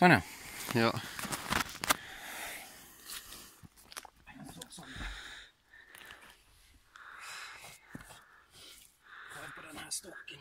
Sånn, ja. Ja. Stokken.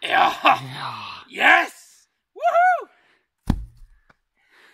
Ja! Yes!